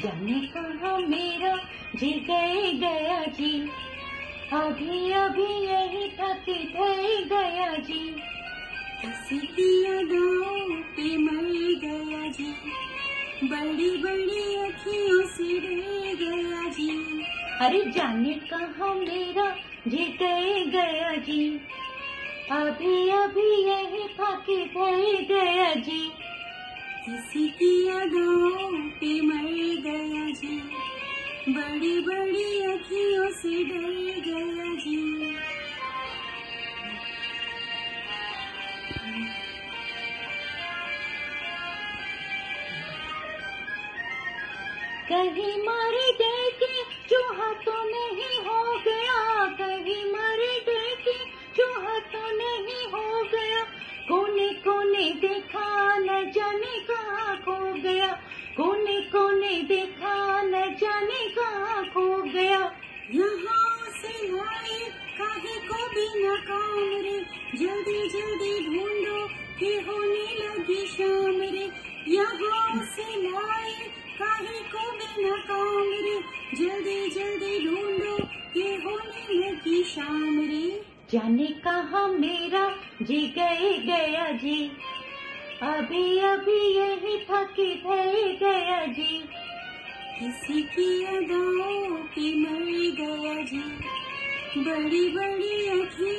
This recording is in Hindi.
जाने कहा मेरा जी गए गया जी। अभी अभी यही थकी थे गया जी। पे मर गया जी। बड़ी बड़ी अखियों से डर गया जी। अरे जाने कहा मेरा जी गए गया जी। अभी अभी यही थकी थे गया जी। किसी की यादों बड़ी अखियों से डर गया जी कहीं मारे देखे यहाँ से लाए काहे को भी नाकाम रे जल्दी जल्दी ढूंढो कि होने लगी शाम रे यहाँ से लाए काहे को भी नाकाम रे जल्दी जल्दी ढूंढो कि होने लगी शाम रे जाने कहा मेरा जी गए गया जी? अभी अभी यही थकी थे गया जी। किसी की अदाओं की मर जी बड़ी बड़ी जी